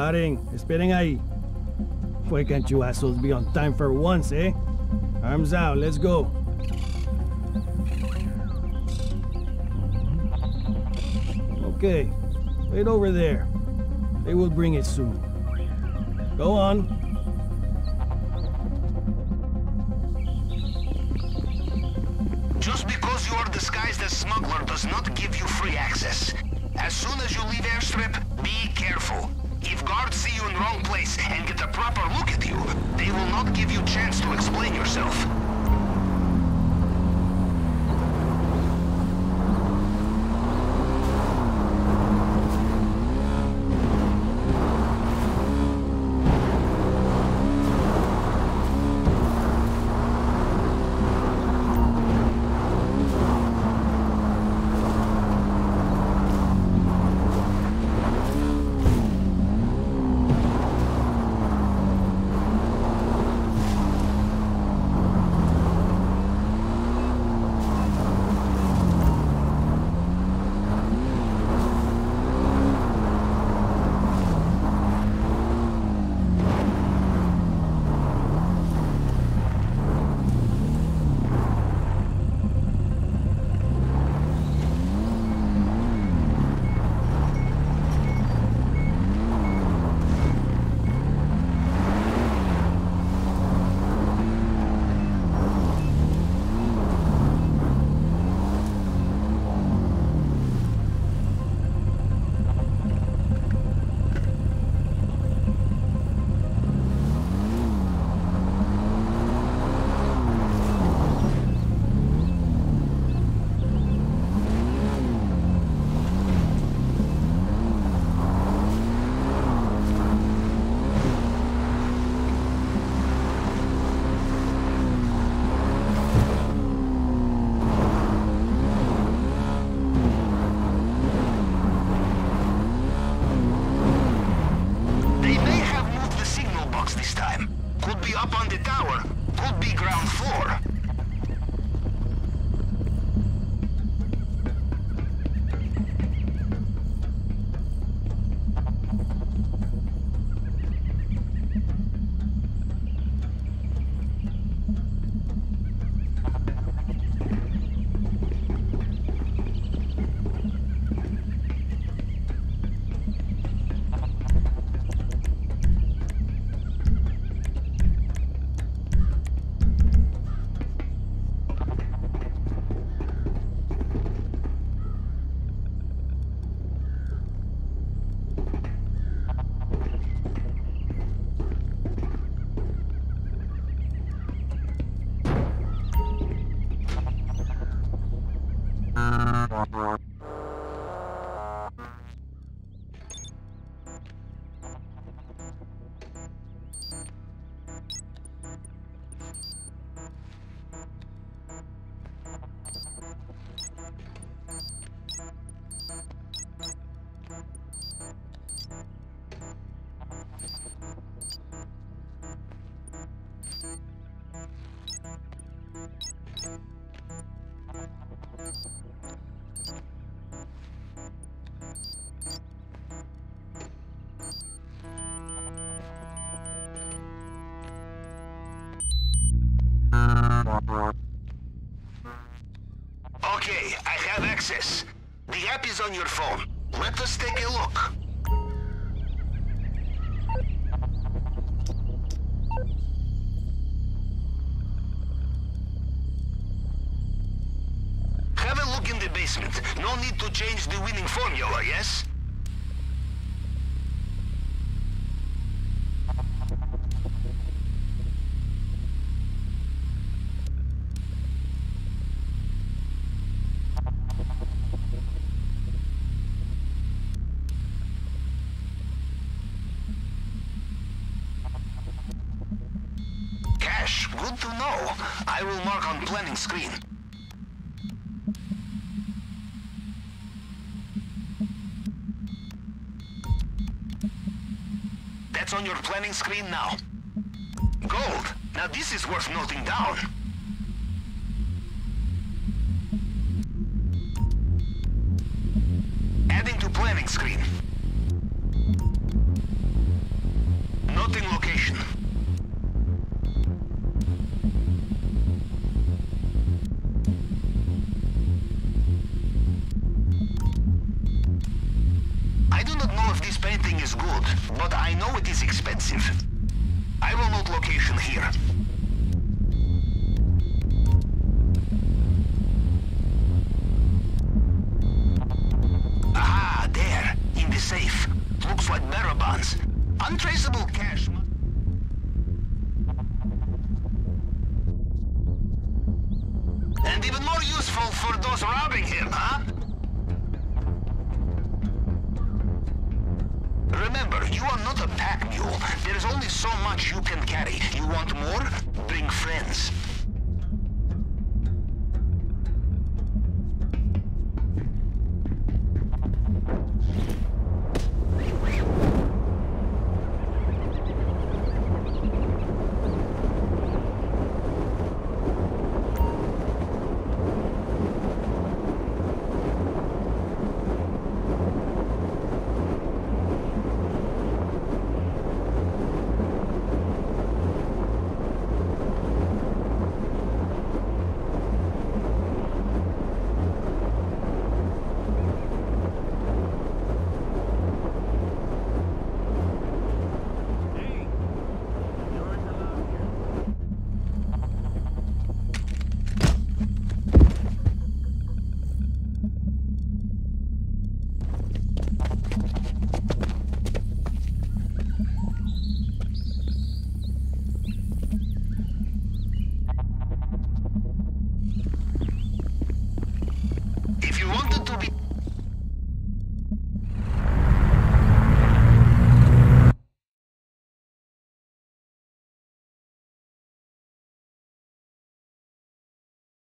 Paren, esperen ahí. Why can't you assholes be on time for once, eh? Arms out, let's go. Okay, wait over there. They will bring it soon. Go on. Just because you are disguised as smuggler does not give you free access. As soon as you leave airstrip, be careful. If guards see you in wrong place and get a proper look at you, they will not give you chance to explain yourself. They may have moved the signal box this time. Could be up on the tower. Could be ground floor. Bye. Okay, I have access. The app is on your phone. Let us take a look. Have a look in the basement. No need to change the winning formula, yes? Good to know. I will mark on planning screen. That's on your planning screen now. Gold. Now this is worth noting down. Adding to planning screen. I I know it is expensive. I will note location here. Aha, there, in the safe. Looks like bearer bonds. Untraceable cash. And even more useful for those robbing him, huh? Remember, you are not a pack mule. There is only so much you can carry. You want more? Bring friends. To be